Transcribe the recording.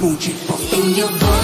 Muji In your voice.